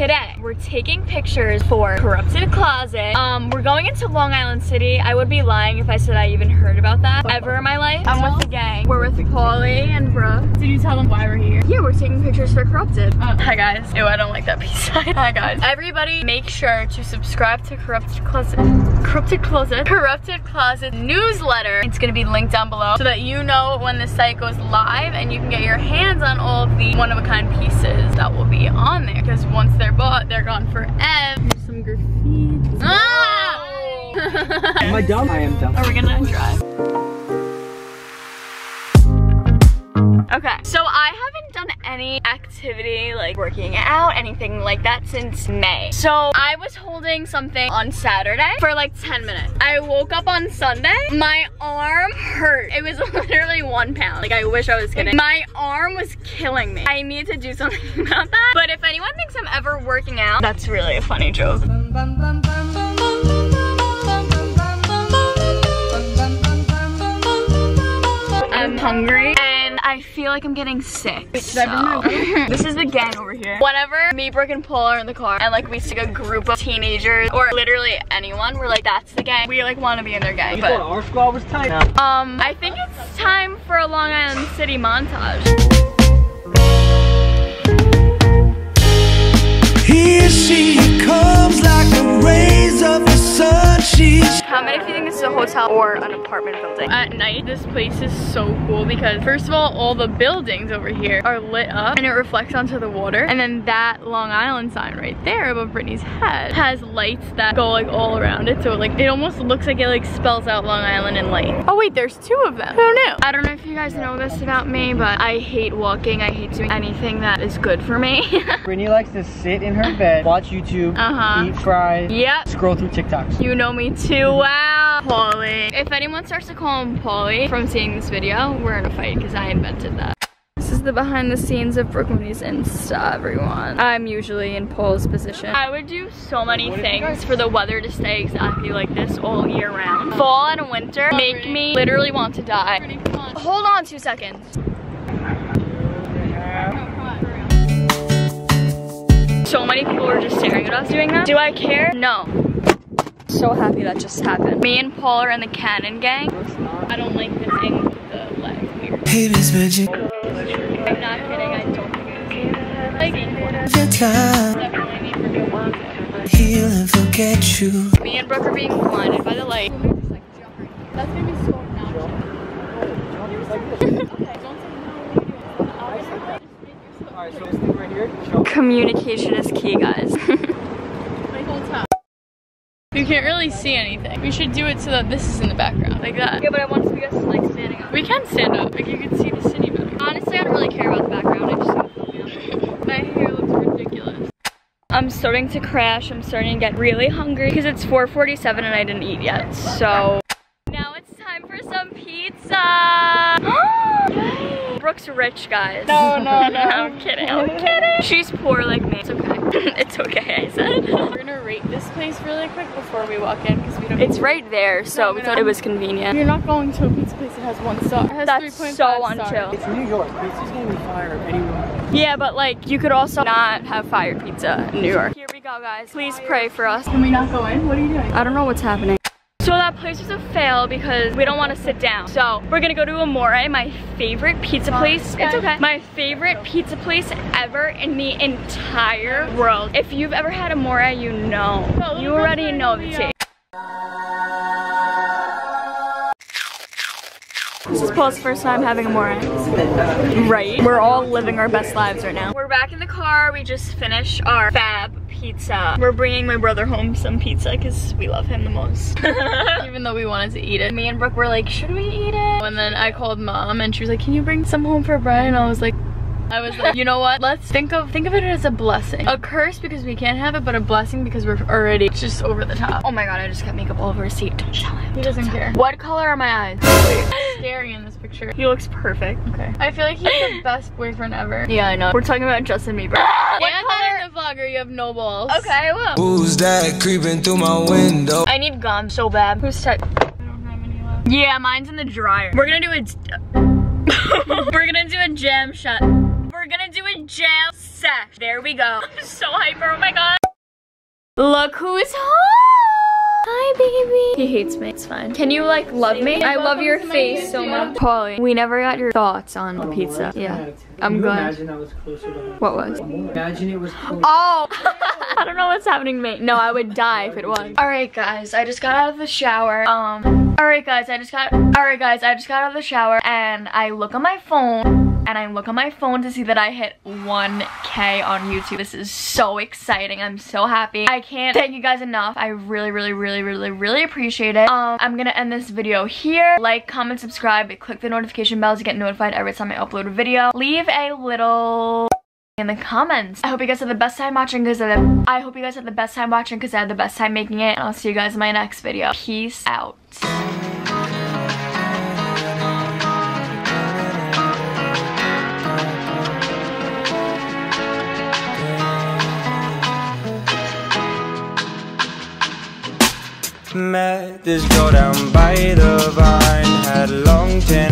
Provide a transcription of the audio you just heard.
today we're taking pictures for Korrupted Closet. Um, we're going into Long Island City. I would be lying if I said I even heard about that ever in my life. I'm with the gang. We're with Paulie and Brooke. Did you tell them why we're here? Yeah, we're taking pictures for Korrupted. Oh. Hi guys. Ew, I don't like that piece. Hi guys. Everybody make sure to subscribe to Korrupted Closet. Korrupted Closet. Korrupted Closet newsletter. It's gonna be linked down below so that you know when the site goes live and you can get your hands on all of the one-of-a-kind pieces that will be on there. Because once they're bought, they're gone forever. Here's some graffiti. Ah! Am I dumb? I am dumb. Are we gonna drive? Okay, so I any activity like working out, anything like that since May. So I was holding something on Saturday for like 10 minutes. I woke up on Sunday, my arm hurt. It was literally one pound. Like I wish I was kidding. My arm was killing me. I need to do something about that. But if anyone thinks I'm ever working out, that's really a funny joke. I'm hungry I feel like I'm getting sick. So. this is the gang over here. Whenever me, Brooke, and Paul are in the car and like we see a group of teenagers or literally anyone, we're like, that's the gang. We like want to be in their gang. You But, our squad was tight? um, I think it's time for a Long Island City montage. Here she comes like the rays of the sun. She's How you think this is a hotel or an apartment building? At night, this place is so cool because first of all, all the buildings over here are lit up and it reflects onto the water. And then that Long Island sign right there above Brittney's head has lights that go like all around it. So like it almost looks like it like spells out Long Island in light. Oh wait, there's two of them. Who knew? I don't know if you guys know this about me, but I hate walking. I hate doing anything that is good for me. Brittany likes to sit in her bed, watch YouTube, Uh-huh. eat fries, yep. scroll through TikToks. You know me too well, Paulie. If anyone starts to call him Paulie from seeing this video, we're in a fight because I invented that. This is the behind the scenes of Brooke Insta, everyone. I'm usually in Paul's position. I would do so many things for the weather to stay exactly like this all year round. Fall and winter make me literally want to die. Hold on two seconds. So many people were just staring at us doing that. Do I care? No. So happy that just happened. Me and Paul are in the Cannon gang. I don't like this angle with the leg. Weird. hey, Miss Magic. I'm not kidding. I don't think it's like The time definitely me for good one. heal and forget you. Me and Brooke are being blinded by the light. That's gonna be so Alright, so this thing right here. Communication is key, guys. You can't really see anything. We should do it so that this is in the background, like that. yeah, but I want to be us like standing up. We can stand up, like you can see the city better. Honestly, I don't really care about the background. I just want to film My hair looks ridiculous. I'm starting to crash. I'm starting to get really hungry because it's 4:47 and I didn't eat yet. So now it's time for some pizza. Brooke's rich, guys. No, no, no. I'm kidding. I'm kidding. She's poor like me. It's okay. it's okay. I said. We're gonna rate this place really quick before we walk in because we don't. It's right there, so we thought it was convenient. You're not going to a pizza place that has one star. It has That's 3.5 so stars. unchill. It's New York. Pizza's gonna be fire anywhere. Yeah, but like you could also not have fire pizza in New York. Here we go, guys. Please pray for us. Can we not go in? What are you doing? I don't know what's happening. So that place was a fail because we don't want to sit down. So we're gonna go to Amore, my favorite pizza place. It's okay. My favorite pizza place ever in the entire world. If you've ever had Amore, you know. You already know the taste. This is Paul's first time having Amore. Right? We're all living our best lives right now. We're back in the car. We just finished our fab pizza. We're bringing my brother home some pizza because we love him the most. Even though we wanted to eat it. Me and Brooke were like, should we eat it? And then I called mom and she was like, can you bring some home for Brian? And I was like, I was like, you know what? Let's think of think of it as a blessing. A curse because we can't have it, but a blessing because we're already just over the top. Oh my god, I just got makeup all over his seat. Don't tell him. He doesn't care. What color are my eyes? Scary in this picture. He looks perfect. Okay. I feel like he's the best boyfriend ever. Yeah, I know. We're talking about Justin Bieber. what color? Then in the vlogger, you have no balls. Okay, I will. Who's that creeping through my window? I need gum so bad. Who's type? I don't have any left. Yeah, mine's in the dryer. We're gonna do a. We're gonna do a jam shot. We're gonna do a jam Sash. There we go. I'm so hyper. Oh my god. Look who's home. Baby. He hates me. It's fine. Can you like love me? I love your face so much. Paulie, we never got your thoughts on the pizza. Yeah. I'm you. Imagine I was closer to. What was? Imagine it was. Oh! I don't know what's happening to me. No, I would die if it was. Alright guys, I just got out of the shower. Um, alright guys, I just got, alright guys, I just got out of the shower and I look on my phone and I look on my phone to see that I hit 1k on YouTube. This is so exciting. I'm so happy. I can't thank you guys enough. I really, really, really, really, really appreciate it. Um, I'm gonna end this video here. Like, comment, subscribe, click the notification bell to get notified every time I upload a video. Leave a little in the comments. I hope you guys had the best time watching because I hope you guys had the best time watching because I had the best time making it. And I'll see you guys in my next video. Peace out. This girl down by the vine. Had long tan